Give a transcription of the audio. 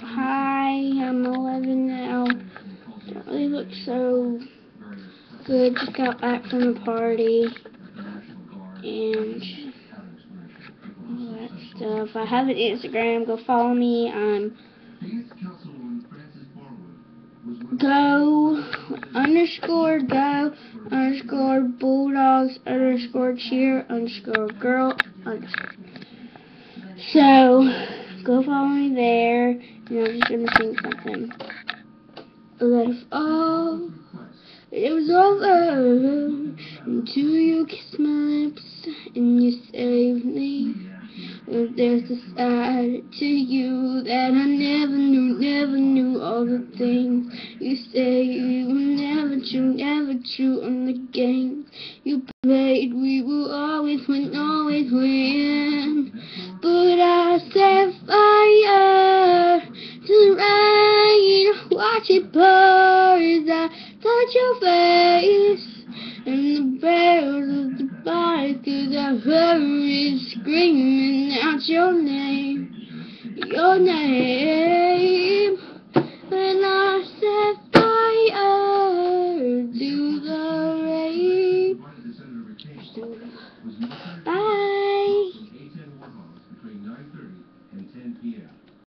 Hi, I'm 11 now. Don't really look so good. Just got back from a party. And all that stuff. I have an Instagram. Go follow me. I'm go underscore go underscore bulldogs underscore cheer underscore girl underscore. So go follow me there, and I'm just gonna sing something. Let it fall. It was all over until you kissed my lips and you saved me. There's a side to you that I never knew, never knew all the things you say. You were never true, never true on the games you played. We will always win, always win. Watch it burn down, touch your face. And the bells of the bars through the hurry screaming out your name, your name. When I set fire to the rain. I